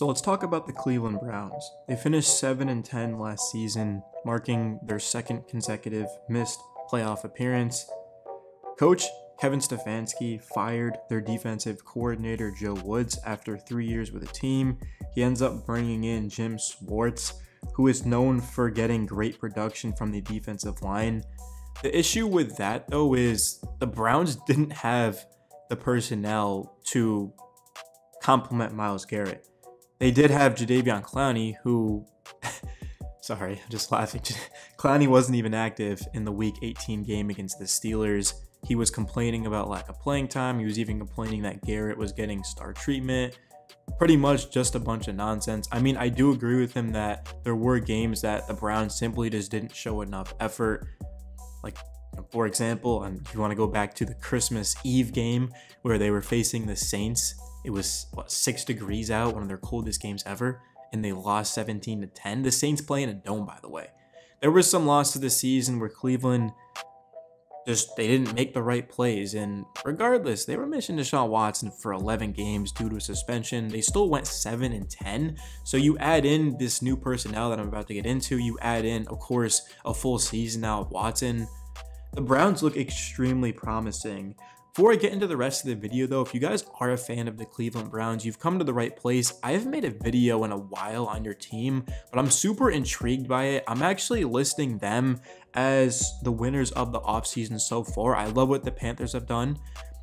So let's talk about the Cleveland Browns. They finished 7 and 10 last season, marking their second consecutive missed playoff appearance. Coach Kevin Stefanski fired their defensive coordinator Joe Woods after 3 years with the team. He ends up bringing in Jim Schwartz, who is known for getting great production from the defensive line. The issue with that though is the Browns didn't have the personnel to complement Myles Garrett. They did have Jadeveon Clowney, who, sorry, I'm just laughing. Clowney wasn't even active in the Week 18 game against the Steelers. He was complaining about lack of playing time. He was even complaining that Garrett was getting star treatment. Pretty much just a bunch of nonsense. I mean, I do agree with him that there were games that the Browns simply just didn't show enough effort. Like for example, and if you want to go back to the Christmas Eve game where they were facing the Saints, it was what six degrees out, one of their coldest games ever, and they lost 17 to 10. The Saints play in a dome, by the way. There was some loss to the season where Cleveland just they didn't make the right plays, and regardless, they were missing Deshaun Watson for 11 games due to a suspension. They still went 7 and 10. So you add in this new personnel that I'm about to get into. You add in, of course, a full season now of Watson. The Browns look extremely promising. Before I get into the rest of the video though, if you guys are a fan of the Cleveland Browns, you've come to the right place. I haven't made a video in a while on your team, but I'm super intrigued by it. I'm actually listing them as the winners of the offseason so far. I love what the Panthers have done.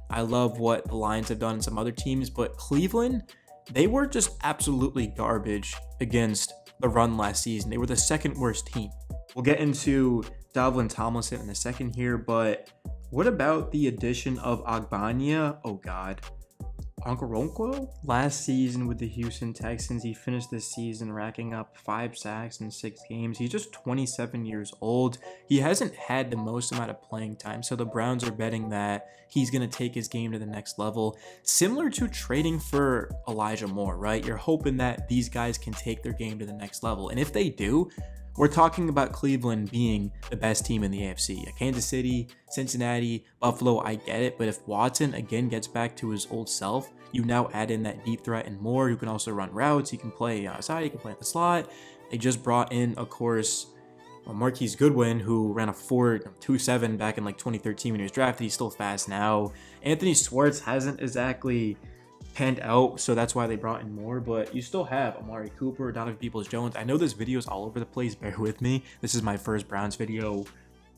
I love what the Lions have done and some other teams, but Cleveland, they were just absolutely garbage against the run last season. They were the second worst team. We'll get into Dalvin Tomlinson in a second here, but what about the addition of Ogbonnia? Oh God. Okoronkwo? Last season with the Houston Texans, he finished the season racking up five sacks in six games. He's just 27 years old. He hasn't had the most amount of playing time, so the Browns are betting that he's going to take his game to the next level. Similar to trading for Elijah Moore, right? You're hoping that these guys can take their game to the next level. And if they do, we're talking about Cleveland being the best team in the AFC. Kansas City, Cincinnati, Buffalo, I get it. But if Watson again gets back to his old self, you now add in that deep threat and Moore You can also run routes. you can play uh, outside, you can play at the slot. They just brought in, of course, uh, Marquise Goodwin, who ran a 4.27 back in like 2013 when he was drafted. He's still fast now. Anthony Schwartz hasn't exactly panned out, so that's why they brought in Moore. But you still have Amari Cooper, Donovan Peoples Jones. I know this video is all over the place. Bear with me. This is my first Browns video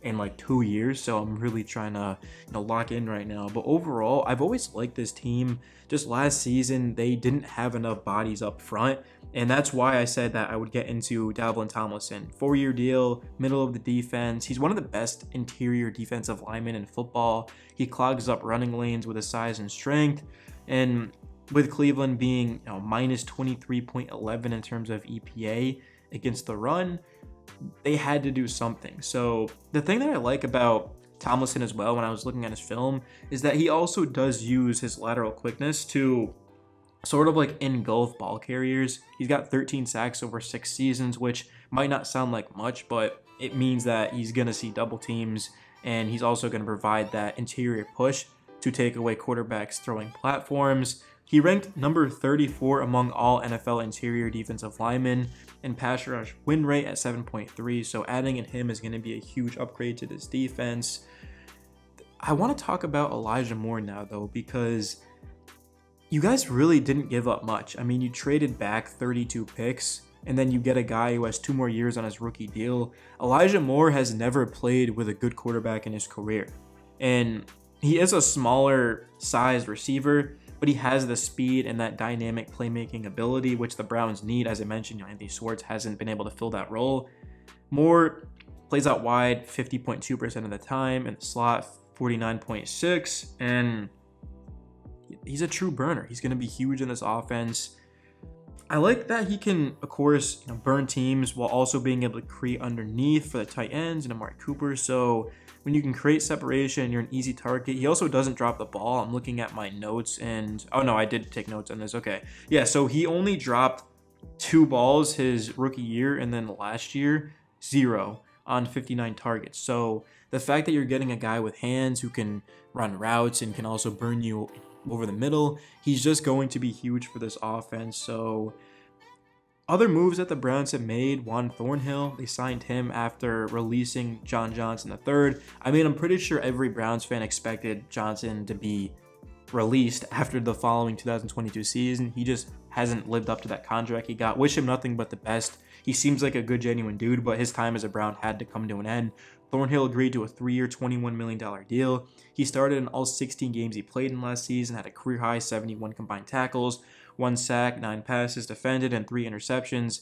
in like two years, so I'm really trying to you know lock in right now. But overall, I've always liked this team. Just last season, they didn't have enough bodies up front, and that's why I said that I would get into Dalvin Tomlinson. Four-year deal, middle of the defense. He's one of the best interior defensive linemen in football. He clogs up running lanes with his size and strength, and with Cleveland being you know, minus 23.11 in terms of EPA against the run, they had to do something. So the thing that I like about Tomlinson as well when I was looking at his film is that he also does use his lateral quickness to sort of like engulf ball carriers. He's got 13 sacks over six seasons, which might not sound like much, but it means that he's going to see double teams and he's also going to provide that interior push to take away quarterbacks throwing platforms. He ranked number 34 among all NFL interior defensive linemen and pass rush win rate at 7.3. So adding in him is going to be a huge upgrade to this defense. I want to talk about Elijah Moore now, though, because you guys really didn't give up much. I mean, you traded back 32 picks, and then you get a guy who has two more years on his rookie deal. Elijah Moore has never played with a good quarterback in his career. And he is a smaller sized receiver, but he has the speed and that dynamic playmaking ability, which the Browns need. As I mentioned, you know, Anthony Schwartz hasn't been able to fill that role. Moore plays out wide 50.2% of the time, in the slot 49.6, and he's a true burner. He's going to be huge in this offense. I like that he can, of course, you know, burn teams while also being able to create underneath for the tight ends and Amari Cooper. So when you can create separation, you're an easy target. He also doesn't drop the ball. I'm looking at my notes and oh no, I did take notes on this. Okay. Yeah, so he only dropped two balls his rookie year and then last year, zero on 59 targets. So the fact that you're getting a guy with hands who can run routes and can also burn you over the middle, he's just going to be huge for this offense. So Other moves that the Browns have made, Juan Thornhill, they signed him after releasing John Johnson III. I mean, I'm pretty sure every Browns fan expected Johnson to be released after the following 2022 season. He just hasn't lived up to that contract he got. Wish him nothing but the best. He seems like a good, genuine dude, but his time as a Brown had to come to an end. Thornhill agreed to a three year, $21 million deal. He started in all 16 games he played in last season, had a career high 71 combined tackles, one sack, nine passes defended, and three interceptions.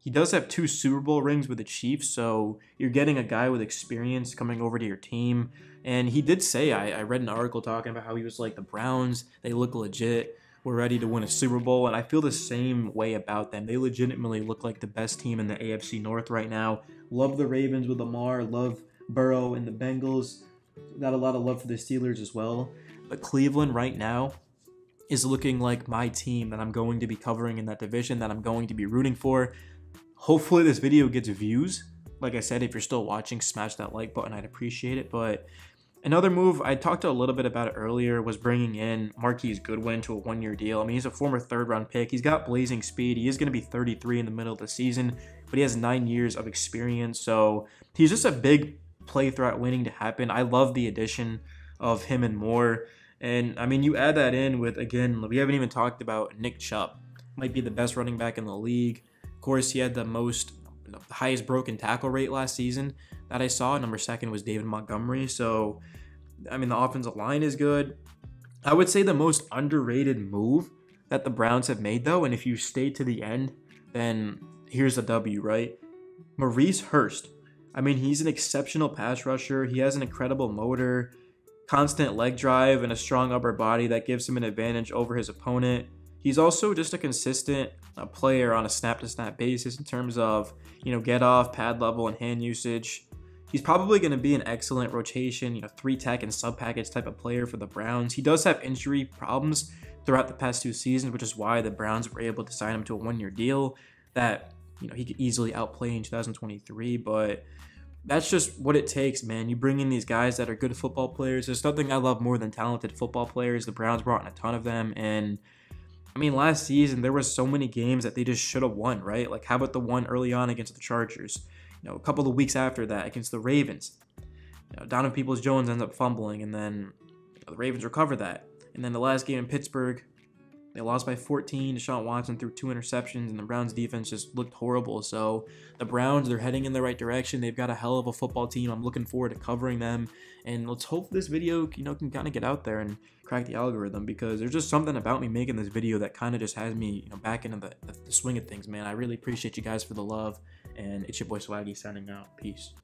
He does have two Super Bowl rings with the Chiefs, so you're getting a guy with experience coming over to your team. And he did say, I, I read an article talking about how he was like, the Browns, they look legit. We're ready to win a Super Bowl. And I feel the same way about them. They legitimately look like the best team in the AFC North right now. Love the Ravens with Lamar, love Burrow and the Bengals. Got a lot of love for the Steelers as well. But Cleveland right now, is looking like my team that I'm going to be covering in that division that I'm going to be rooting for. Hopefully, this video gets views. Like I said, if you're still watching, smash that like button. I'd appreciate it. But another move, I talked a little bit about it earlier, was bringing in Marquise Goodwin to a one year deal. I mean, he's a former third round pick. He's got blazing speed. He is going to be 33 in the middle of the season, but he has nine years of experience. So he's just a big play threat waiting to happen. I love the addition of him and Moore. And I mean, you add that in with, again, we haven't even talked about Nick Chubb. Might be the best running back in the league. Of course, he had the most, highest broken tackle rate last season that I saw. Number second was David Montgomery. So, I mean, the offensive line is good. I would say the most underrated move that the Browns have made, though, and if you stay to the end, then here's a W, right? Maurice Hurst. I mean, he's an exceptional pass rusher. He has an incredible motor constant leg drive and a strong upper body that gives him an advantage over his opponent. He's also just a consistent uh, player on a snap to snap basis in terms of, you know, get off, pad level, and hand usage. He's probably going to be an excellent rotation, you know, three tech and sub package type of player for the Browns. He does have injury problems throughout the past two seasons, which is why the Browns were able to sign him to a one year deal that, you know, he could easily outplay in 2023. But that's just what it takes, man. You bring in these guys that are good football players. There's nothing I love more than talented football players. The Browns brought in a ton of them. And I mean, last season, there was so many games that they just should have won, right? Like, how about the one early on against the Chargers? You know, a couple of weeks after that against the Ravens. You know, Donovan Peoples Jones ends up fumbling, and then you know, the Ravens recover that. And then the last game in Pittsburgh, they lost by 14. Deshaun Watson threw two interceptions, and the Browns defense just looked horrible. So the Browns, they're heading in the right direction. They've got a hell of a football team. I'm looking forward to covering them. And let's hope this video, you know, can kind of get out there and crack the algorithm because there's just something about me making this video that kind of just has me, you know, back into the, the swing of things, man. I really appreciate you guys for the love. And it's your boy Swaggy signing out. Peace.